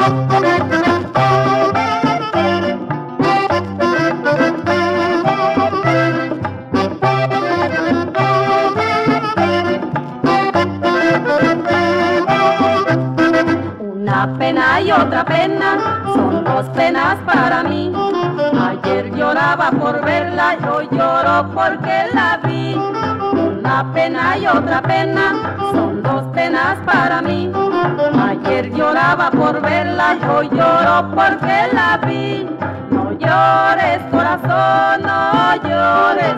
Una pena y otra pena son dos penas para mí. Ayer lloraba por verla, hoy lloro porque la vi. Una pena y otra pena son dos penas para mí. Lloraba por verla, hoy lloro porque la vi. No llores corazón, no llores.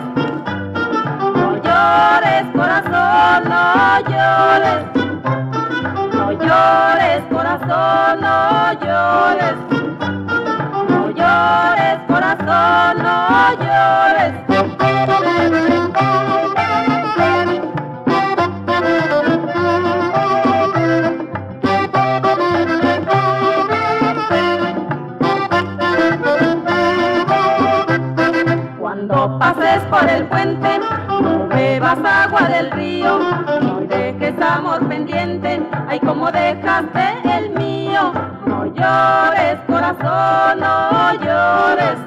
No llores corazón, no llores. Pases por el puente, no bebas agua del río, no dejes amor pendiente, ay como dejaste el mío. No llores corazón, no llores.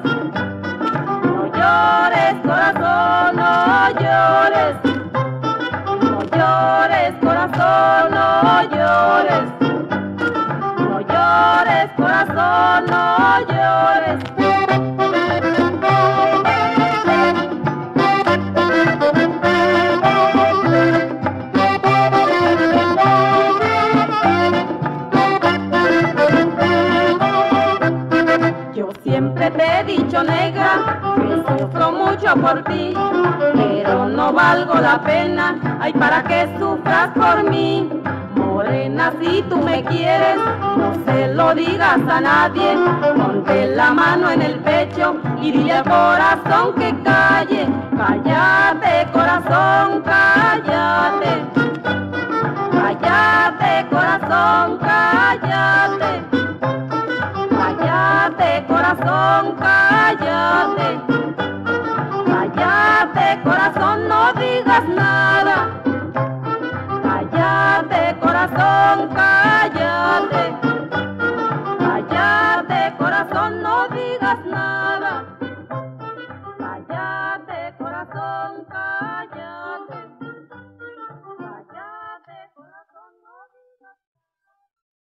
No llores corazón, no llores. No llores corazón, no llores. No llores corazón, no llores. Siempre te he dicho negra que sufro mucho por ti, pero no valgo la pena, ay para que sufras por mí. Morena, si tú me quieres, no se lo digas a nadie, ponte la mano en el pecho y dile al corazón que calle, cállate corazón, corazón,